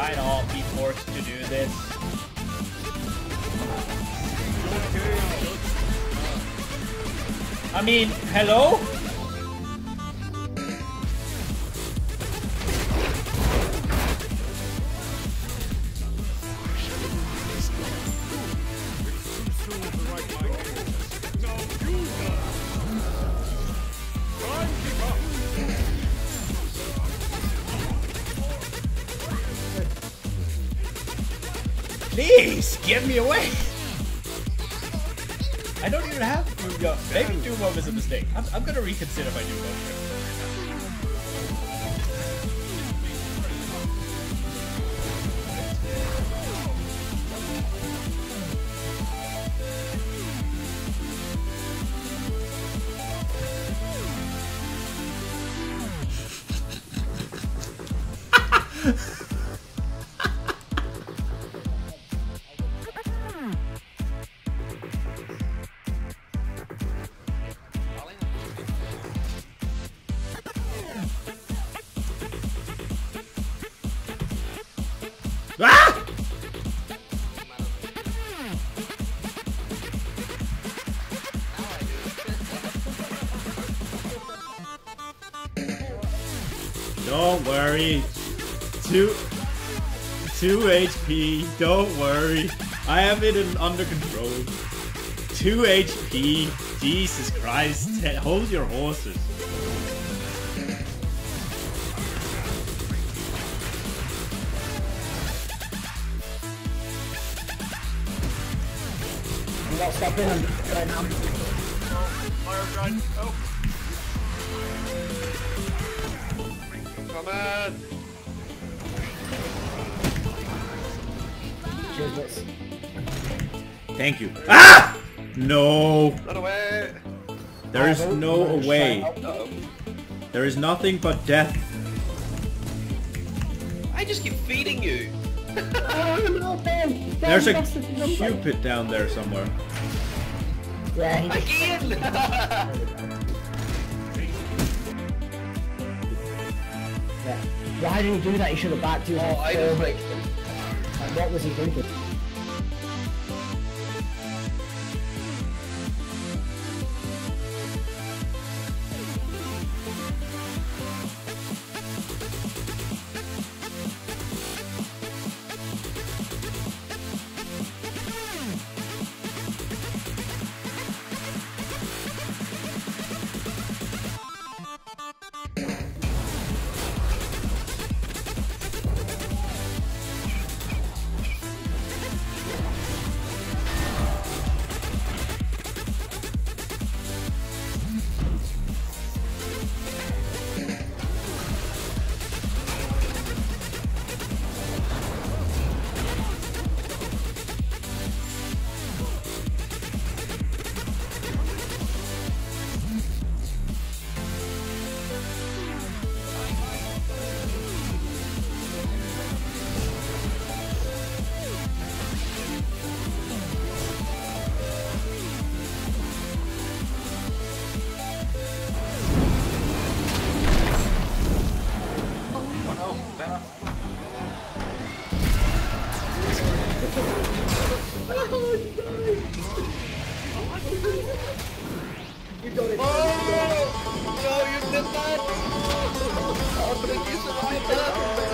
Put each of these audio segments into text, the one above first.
Did I not be forced to do this? I mean, hello? Please, get me away! I don't even have to go. Maybe Doom Mode is a mistake. I'm, I'm gonna reconsider my Doom Mode trip. Don't worry. Two, two HP. Don't worry. I have it in, under control. Two HP. Jesus Christ. Hold your horses. I'm not stopping him right now. Fire gun. Oh. Come on. Cheers, Wits. Thank you. Ah! No. Run away. There is no nice way. Uh-oh. There is nothing but death. I just keep feeding you. Oh, no, Ben! Ben, There's a that's. Cupid down there somewhere. Yeah. Again. Yeah. Why did he do that? He should have backed you. oh, I like. Like, what was he thinking?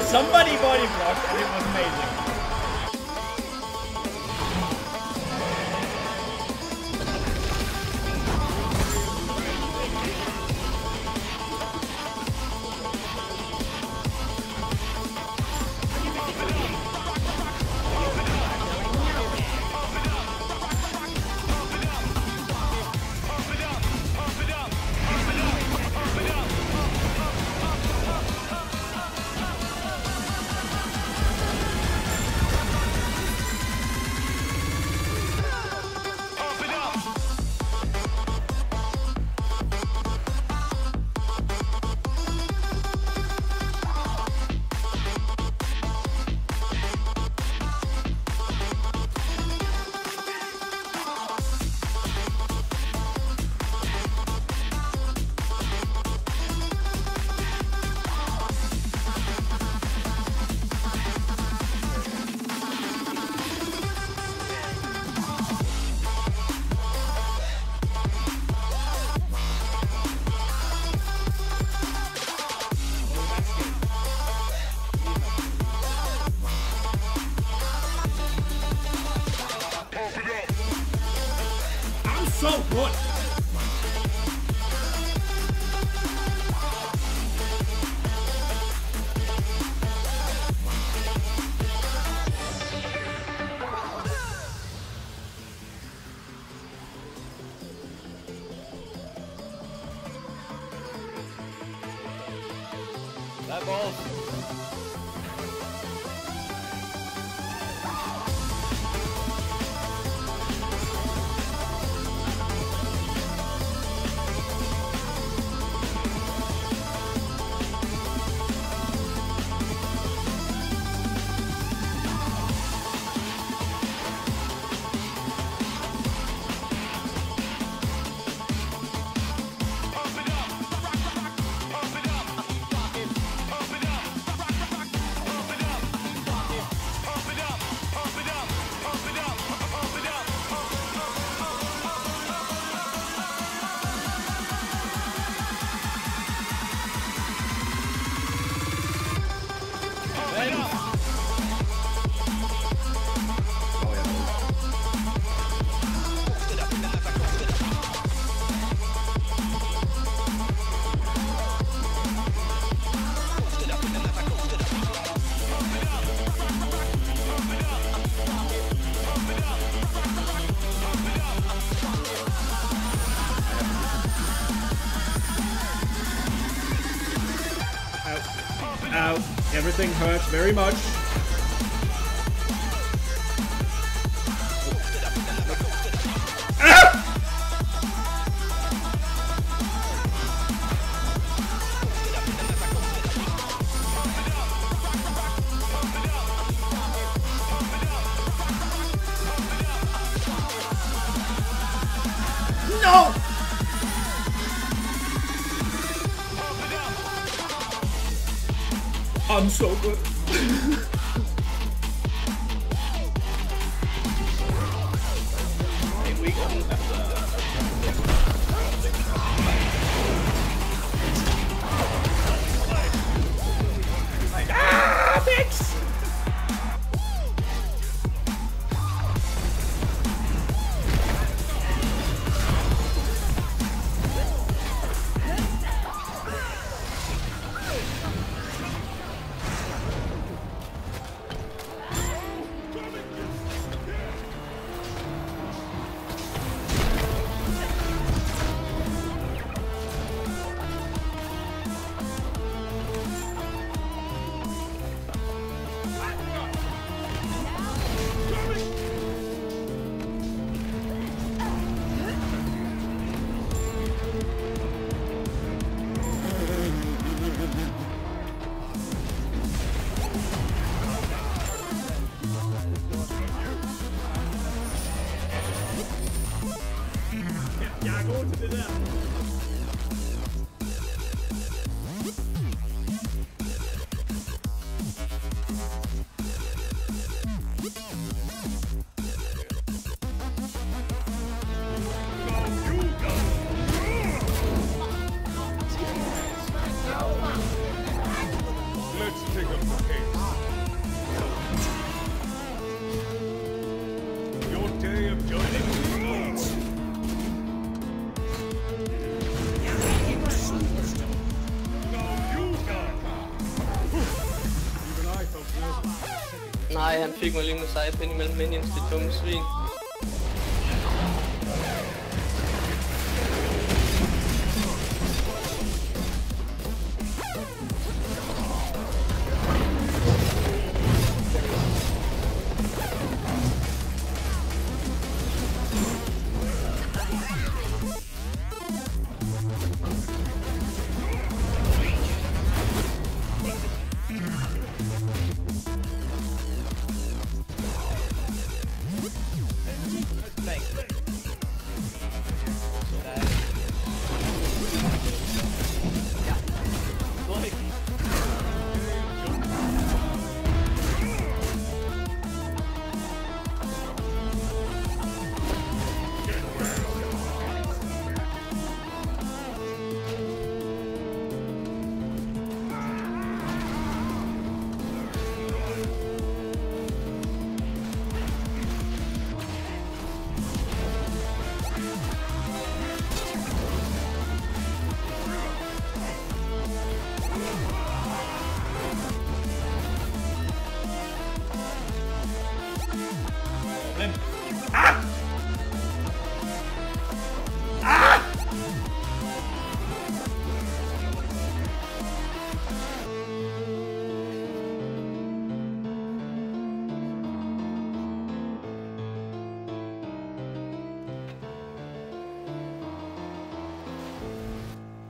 Somebody body blocked and it was amazing. So good. That ball. Everything hurts very much. I'm so good. Ah, bitch! Er god til Nej, han fik mig lige med sejpen imellem minions, det dumme svin.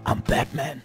I'm Batman.